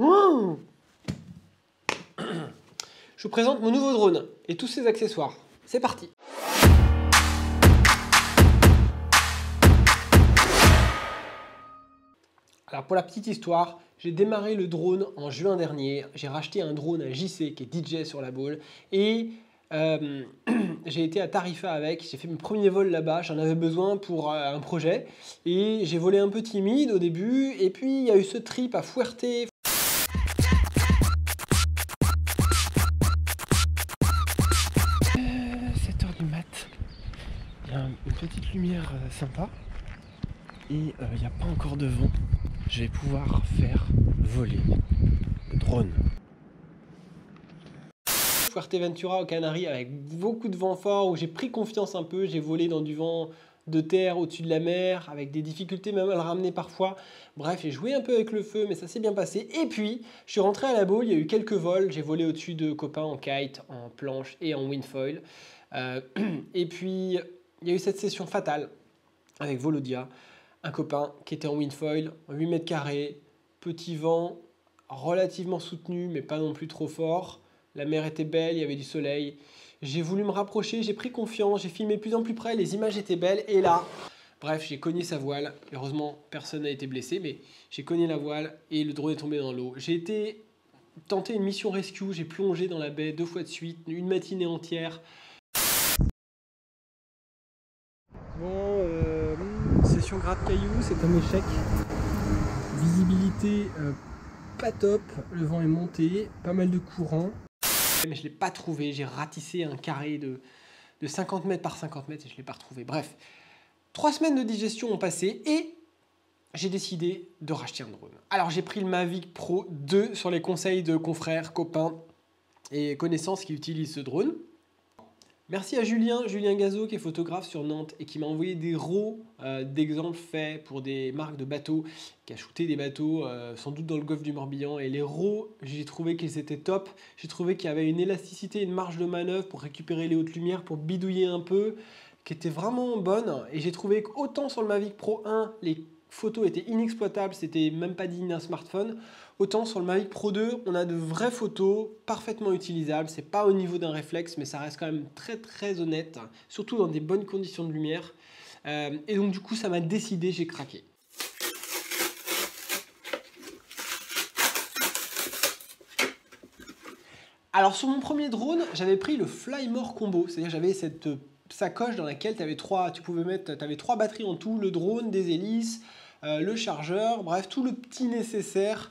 Je vous présente mon nouveau drone et tous ses accessoires. C'est parti Alors pour la petite histoire, j'ai démarré le drone en juin dernier. J'ai racheté un drone à JC qui est DJ sur la boule et euh, j'ai été à Tarifa avec, j'ai fait mon premier vol là-bas, j'en avais besoin pour euh, un projet et j'ai volé un peu timide au début et puis il y a eu ce trip à Fuerte. Il y a une petite lumière euh, sympa et il n'y a pas encore de vent. Je vais pouvoir faire voler le drone. Fuerteventura aux Canaries avec beaucoup de vent fort où j'ai pris confiance un peu, j'ai volé dans du vent de terre au-dessus de la mer avec des difficultés même à le ramener parfois. Bref, j'ai joué un peu avec le feu mais ça s'est bien passé. Et puis, je suis rentré à la boule, il y a eu quelques vols, j'ai volé au-dessus de copains en kite, en planche et en windfoil. Euh, et puis, il y a eu cette session fatale avec Volodia, un copain qui était en windfoil, 8 mètres carrés, petit vent, relativement soutenu mais pas non plus trop fort. La mer était belle, il y avait du soleil. J'ai voulu me rapprocher, j'ai pris confiance, j'ai filmé plus en plus près, les images étaient belles. Et là, bref, j'ai cogné sa voile. Heureusement, personne n'a été blessé, mais j'ai cogné la voile et le drone est tombé dans l'eau. J'ai été tenter une mission rescue, j'ai plongé dans la baie deux fois de suite, une matinée entière. Bon, euh, session gratte caillou, c'est un échec. Visibilité euh, pas top, le vent est monté, pas mal de courant mais je l'ai pas trouvé. J'ai ratissé un carré de, de 50 mètres par 50 mètres et je l'ai pas retrouvé. Bref, trois semaines de digestion ont passé et j'ai décidé de racheter un drone. Alors j'ai pris le Mavic Pro 2 sur les conseils de confrères, copains et connaissances qui utilisent ce drone. Merci à Julien, Julien Gazo qui est photographe sur Nantes et qui m'a envoyé des rows euh, d'exemples faits pour des marques de bateaux, qui a shooté des bateaux euh, sans doute dans le golfe du Morbihan. Et les rows, j'ai trouvé qu'ils étaient top. J'ai trouvé qu'il y avait une élasticité, une marge de manœuvre pour récupérer les hautes lumières, pour bidouiller un peu, qui était vraiment bonne. Et j'ai trouvé qu'autant sur le Mavic Pro 1, les photos étaient inexploitables, c'était même pas digne d'un smartphone. Autant sur le Mavic Pro 2, on a de vraies photos parfaitement utilisables. C'est pas au niveau d'un réflexe, mais ça reste quand même très très honnête, surtout dans des bonnes conditions de lumière. Euh, et donc du coup, ça m'a décidé, j'ai craqué. Alors sur mon premier drone, j'avais pris le Flymore Combo, c'est-à-dire j'avais cette sacoche dans laquelle avais trois, tu pouvais mettre, avais trois batteries en tout, le drone, des hélices, euh, le chargeur, bref, tout le petit nécessaire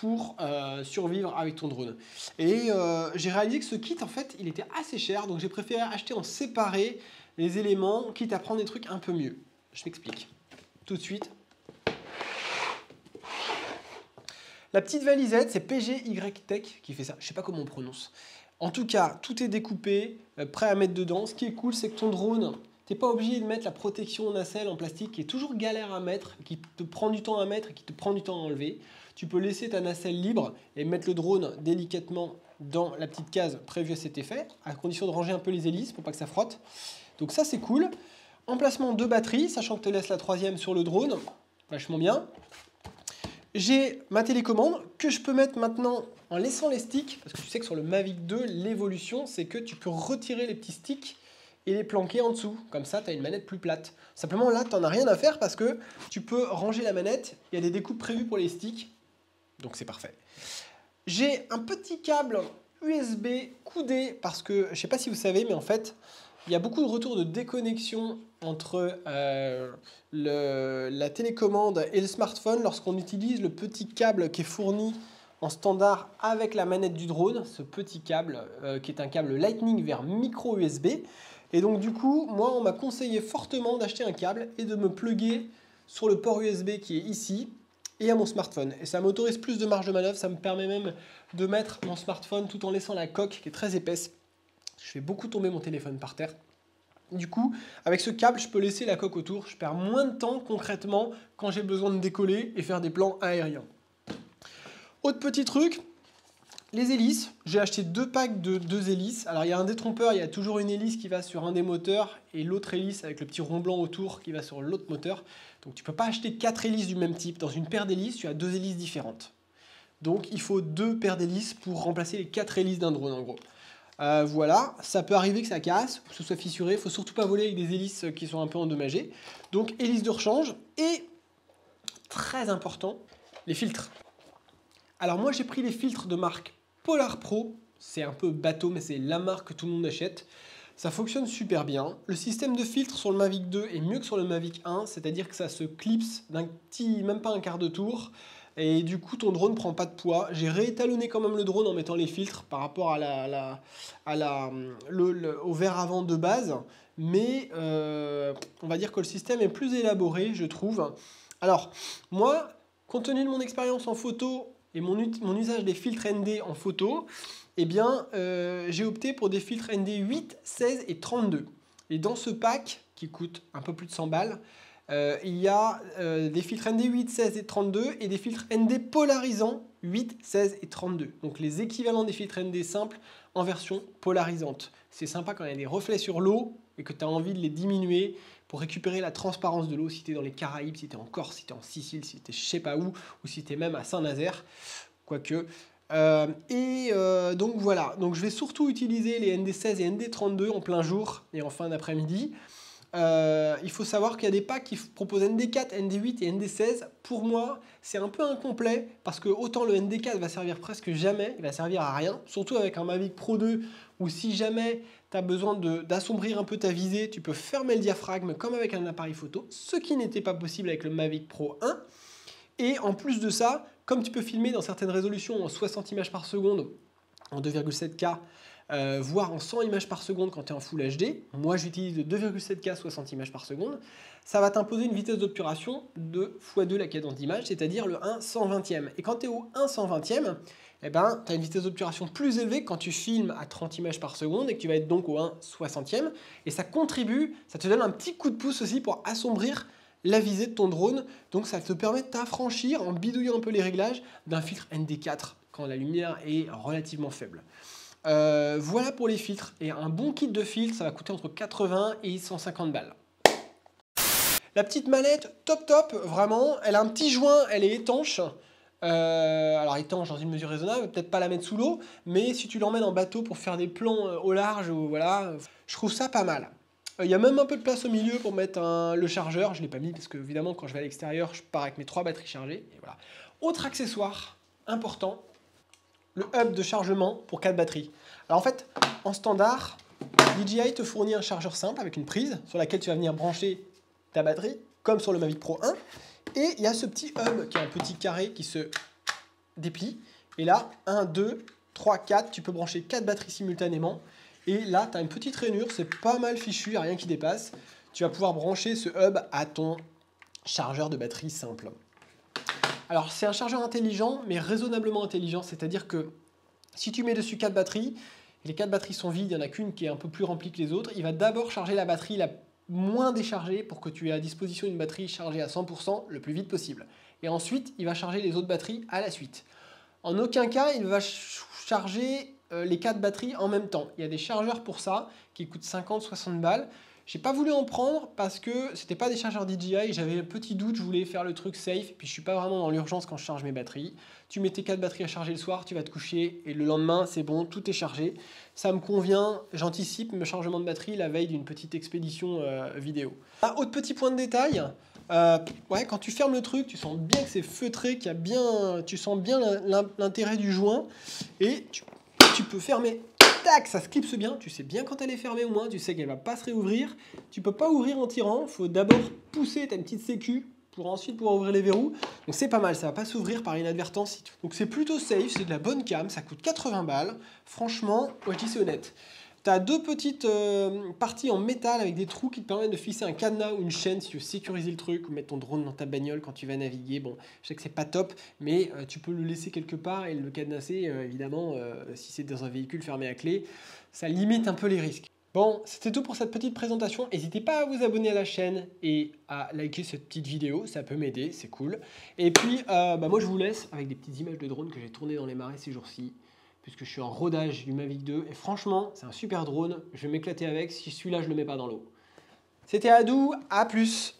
pour euh, survivre avec ton drone. Et euh, j'ai réalisé que ce kit, en fait, il était assez cher, donc j'ai préféré acheter en séparé les éléments, quitte à prendre des trucs un peu mieux. Je m'explique. Tout de suite. La petite valisette, c'est PGY Tech qui fait ça. Je sais pas comment on prononce. En tout cas, tout est découpé, prêt à mettre dedans. Ce qui est cool, c'est que ton drone, n'es pas obligé de mettre la protection nacelle en plastique qui est toujours galère à mettre, qui te prend du temps à mettre et qui te prend du temps à enlever. Tu peux laisser ta nacelle libre et mettre le drone délicatement dans la petite case prévue à cet effet, à condition de ranger un peu les hélices pour pas que ça frotte. Donc ça c'est cool. Emplacement de batteries, sachant que tu laisses la troisième sur le drone, vachement bien. J'ai ma télécommande que je peux mettre maintenant en laissant les sticks, parce que tu sais que sur le Mavic 2, l'évolution c'est que tu peux retirer les petits sticks et les planquer en dessous. Comme ça, tu as une manette plus plate. Simplement, là, tu n'en as rien à faire parce que tu peux ranger la manette. Il y a des découpes prévues pour les sticks. Donc, c'est parfait. J'ai un petit câble USB coudé parce que, je sais pas si vous savez, mais en fait, il y a beaucoup de retours de déconnexion entre euh, la télécommande et le smartphone lorsqu'on utilise le petit câble qui est fourni en standard avec la manette du drone, ce petit câble euh, qui est un câble Lightning vers micro USB. Et donc du coup, moi, on m'a conseillé fortement d'acheter un câble et de me plugger sur le port USB qui est ici et à mon smartphone. Et ça m'autorise plus de marge de manœuvre, ça me permet même de mettre mon smartphone tout en laissant la coque qui est très épaisse. Je fais beaucoup tomber mon téléphone par terre. Du coup, avec ce câble, je peux laisser la coque autour. Je perds moins de temps concrètement quand j'ai besoin de décoller et faire des plans aériens. Autre petit truc, les hélices, j'ai acheté deux packs de deux hélices. Alors il y a un détrompeur, il y a toujours une hélice qui va sur un des moteurs et l'autre hélice avec le petit rond blanc autour qui va sur l'autre moteur. Donc tu ne peux pas acheter quatre hélices du même type. Dans une paire d'hélices, tu as deux hélices différentes. Donc il faut deux paires d'hélices pour remplacer les quatre hélices d'un drone en gros. Euh, voilà, ça peut arriver que ça casse, que ce soit fissuré, il faut surtout pas voler avec des hélices qui sont un peu endommagées. Donc hélice de rechange et, très important, les filtres. Alors moi j'ai pris les filtres de marque Polar Pro, c'est un peu bateau mais c'est la marque que tout le monde achète. Ça fonctionne super bien. Le système de filtre sur le Mavic 2 est mieux que sur le Mavic 1, c'est-à-dire que ça se clipse d'un petit, même pas un quart de tour. Et du coup, ton drone prend pas de poids. J'ai réétalonné quand même le drone en mettant les filtres par rapport à la, à la, au verre avant de base. Mais euh, on va dire que le système est plus élaboré, je trouve. Alors, moi, compte tenu de mon expérience en photo et mon, usage des filtres ND en photo, eh bien, euh, j'ai opté pour des filtres ND 8, 16 et 32. Et dans ce pack, qui coûte un peu plus de 100 balles, euh, il y a euh, des filtres ND 8, 16 et 32 et des filtres ND polarisants 8, 16 et 32. Donc les équivalents des filtres ND simples en version polarisante. C'est sympa quand il y a des reflets sur l'eau et que tu as envie de les diminuer pour récupérer la transparence de l'eau si tu es dans les Caraïbes, si tu es en Corse, si tu es en Sicile, si tu es je sais pas où, ou si tu es même à Saint-Nazaire. Quoique, euh, et euh, donc voilà, donc je vais surtout utiliser les ND16 et ND32 en plein jour et en fin d'après-midi. Euh, il faut savoir qu'il y a des packs qui proposent ND4, ND8 et ND16. Pour moi, c'est un peu incomplet parce que autant le ND4 va servir presque jamais, il va servir à rien, surtout avec un Mavic Pro 2 où si jamais tu as besoin d'assombrir un peu ta visée, tu peux fermer le diaphragme comme avec un appareil photo, ce qui n'était pas possible avec le Mavic Pro 1. Et en plus de ça, comme tu peux filmer dans certaines résolutions en 60 images par seconde, en 2,7K, euh, voire en 100 images par seconde quand tu es en Full HD, moi j'utilise de 2,7K 60 images par seconde, ça va t'imposer une vitesse d'obturation de x2 la cadence d'image, c'est-à-dire le 1 120e. Et quand tu es au 1 120e, eh ben, tu as une vitesse d'obturation plus élevée quand tu filmes à 30 images par seconde et que tu vas être donc au 1 60e. Et ça contribue, ça te donne un petit coup de pouce aussi pour assombrir la visée de ton drone. Donc ça te permet de t'affranchir en bidouillant un peu les réglages d'un filtre ND4 quand la lumière est relativement faible. Euh, voilà pour les filtres. Et un bon kit de filtres, ça va coûter entre 80 et 150 balles. La petite manette, top top, vraiment. Elle a un petit joint, elle est étanche. Euh, alors étanche dans une mesure raisonnable, peut-être pas la mettre sous l'eau, mais si tu l'emmènes en bateau pour faire des plans euh, au large, voilà, je trouve ça pas mal. Il y a même un peu de place au milieu pour mettre le chargeur. Je ne l'ai pas mis parce que, évidemment, quand je vais à l'extérieur, je pars avec mes trois batteries chargées. Et voilà. Autre accessoire important, le hub de chargement pour 4 batteries. Alors en fait, en standard, DJI te fournit un chargeur simple avec une prise sur laquelle tu vas venir brancher ta batterie, comme sur le Mavic Pro 1. Et il y a ce petit hub qui est un petit carré qui se déplie. Et là, 1, 2, 3, 4, tu peux brancher 4 batteries simultanément. Et là, tu as une petite rainure, c'est pas mal fichu, il a rien qui dépasse. Tu vas pouvoir brancher ce hub à ton chargeur de batterie simple. Alors, c'est un chargeur intelligent, mais raisonnablement intelligent, c'est-à-dire que si tu mets dessus 4 batteries, et les 4 batteries sont vides, il n'y en a qu'une qui est un peu plus remplie que les autres, il va d'abord charger la batterie la moins déchargée pour que tu aies à disposition une batterie chargée à 100% le plus vite possible. Et ensuite, il va charger les autres batteries à la suite. En aucun cas, il va charger euh, les quatre batteries en même temps. Il y a des chargeurs pour ça qui coûtent 50-60 balles. J'ai pas voulu en prendre parce que c'était pas des chargeurs DJI, j'avais un petit doute, je voulais faire le truc safe, puis je suis pas vraiment dans l'urgence quand je charge mes batteries. Tu mets tes 4 batteries à charger le soir, tu vas te coucher et le lendemain c'est bon, tout est chargé. Ça me convient, j'anticipe mes chargements de batterie la veille d'une petite expédition euh, vidéo. Un autre petit point de détail, euh, ouais, quand tu fermes le truc, tu sens bien que c'est feutré, qu'il y a bien, tu sens bien l'intérêt du joint et tu peux fermer. Tac, ça se clipse bien. Tu sais bien quand elle est fermée au moins. Tu sais qu'elle va pas se réouvrir. Tu peux pas ouvrir en tirant. Faut d'abord pousser. ta petite sécu pour ensuite pouvoir ouvrir les verrous. Donc c'est pas mal, ça va pas s'ouvrir par inadvertance. Donc c'est plutôt safe, c'est de la bonne cam, ça coûte 80 balles. Franchement, ouais, c'est honnête. Tu as deux petites euh, parties en métal avec des trous qui te permettent de fixer un cadenas ou une chaîne si tu veux sécuriser le truc ou mettre ton drone dans ta bagnole quand tu vas naviguer. Bon, je sais que c'est pas top, mais euh, tu peux le laisser quelque part et le cadenasser, euh, évidemment, si c'est dans un véhicule fermé à clé. Ça limite un peu les risques. Bon, c'était tout pour cette petite présentation. N'hésitez pas à vous abonner à la chaîne et à liker cette petite vidéo, ça peut m'aider, c'est cool. Et puis, bah moi je vous laisse avec des petites images de drone que j'ai tournées dans les marais ces jours-ci puisque je suis en rodage du Mavic 2. Et franchement, c'est un super drone. Je vais m'éclater avec si celui-là, je ne le mets pas dans l'eau. C'était Adou, à plus